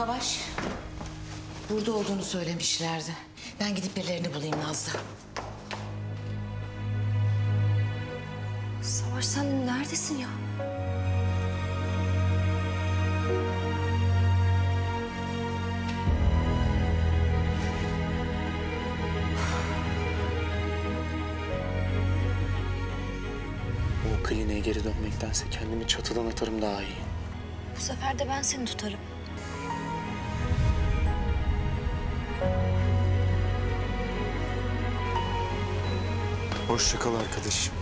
Savaş. Burada olduğunu söylemişlerdi. Ben gidip birilerini bulayım Nazlı. Savaş sen neredesin ya? O kliniğe geri dönmektense kendimi çatıdan atarım daha iyi. Bu sefer de ben seni tutarım. Hoşça kal arkadaşım.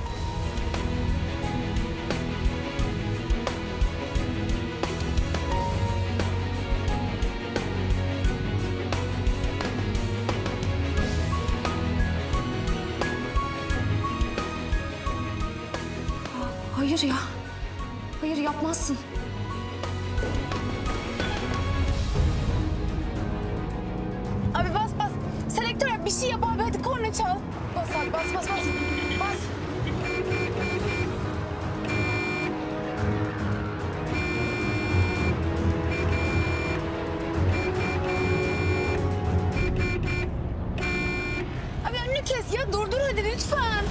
Hayır ya. Hayır yapmazsın. Bir şey yap abi hadi korna çal. Bas abi bas bas bas. Bas. Abi önünü kes ya durdur hadi lütfen.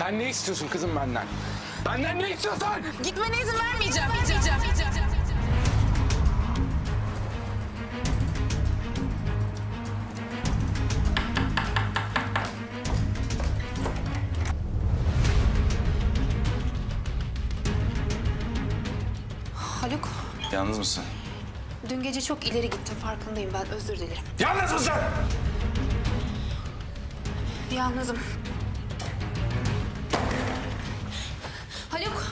Sen ne istiyorsun kızım benden? Benden ne istiyorsun? Gitmene izin vermeyeceğim. vermeyeceğim. Haluk, Yalnız mısın? dün gece çok ileri gittim farkındayım ben özür dilerim. Yalnız mısın? Yalnızım. Haluk!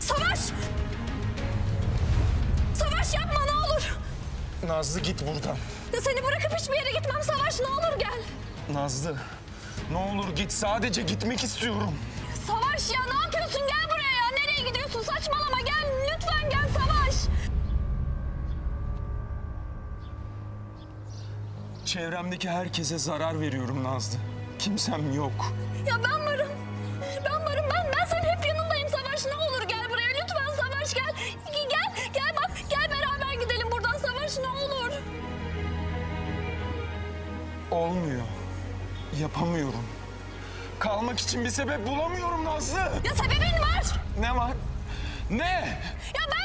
Savaş! Savaş yapma ne olur! Nazlı git buradan. Ya seni bırakıp hiçbir yere gitmem Savaş ne olur gel. Nazlı. Ne olur git sadece gitmek istiyorum. Savaş ya ne yapıyorsun gel buraya ya. Nereye gidiyorsun saçmalama gel lütfen gel Savaş. Çevremdeki herkese zarar veriyorum Nazlı. Kimsem yok. Ya ben varım. Ben varım ben. Ben senin hep yanındayım Savaş. Ne olur gel buraya lütfen Savaş gel. Gel gel bak gel beraber gidelim buradan Savaş ne olur. Olmuyor. Yapamıyorum. Kalmak için bir sebep bulamıyorum Nazlı. Ya sebebin var. Ne var? Ne? Ya ben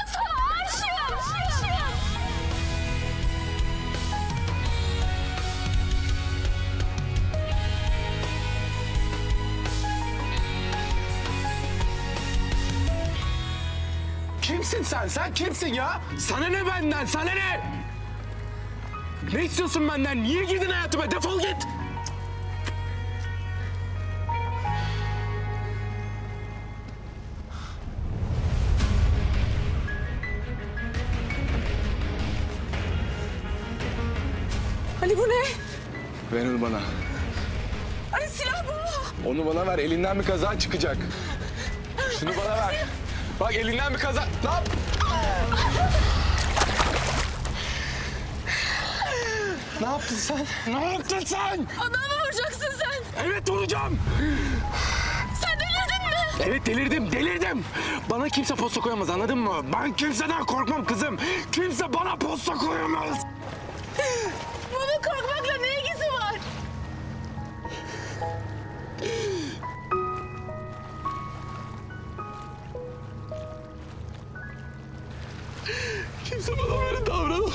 Kimsin sen? Sen kimsin ya? Sana ne benden? Sana ne? Ne istiyorsun benden? Niye girdin hayatıma? Defol git. Ali bu ne? Ver onu bana. Ali silah bu. Onu bana ver. Elinden bir kaza çıkacak. Şunu bana ver. Bak elinden bir kaza... Lan! Ne yaptın sen? Ne yaptın sen? Adamı vuracaksın sen. Evet olacağım. Sen delirdin mi? Evet delirdim, delirdim. Bana kimse posta koyamaz anladın mı? Ben kimseden korkmam kızım. Kimse bana posta koyamaz. Kimse bana böyle davranamaz.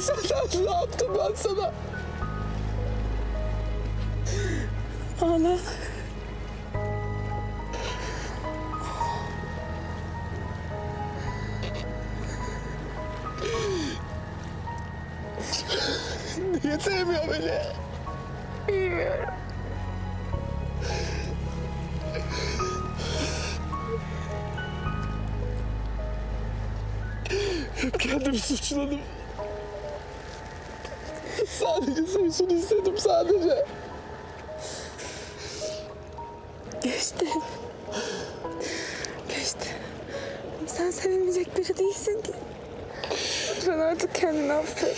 Sana ne yaptım ben sana? Ağla. beni sevmiyor beni. Bilmiyorum. Hep kendimi suçladım. Sadece sevsin istedim sadece. Geçti. Geçti. Sen sevilmeyecek biri değilsin ki. Lütfen artık kendini affet.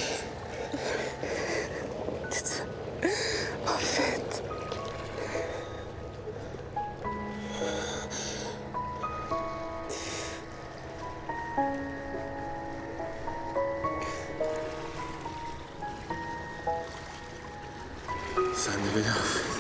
三四个小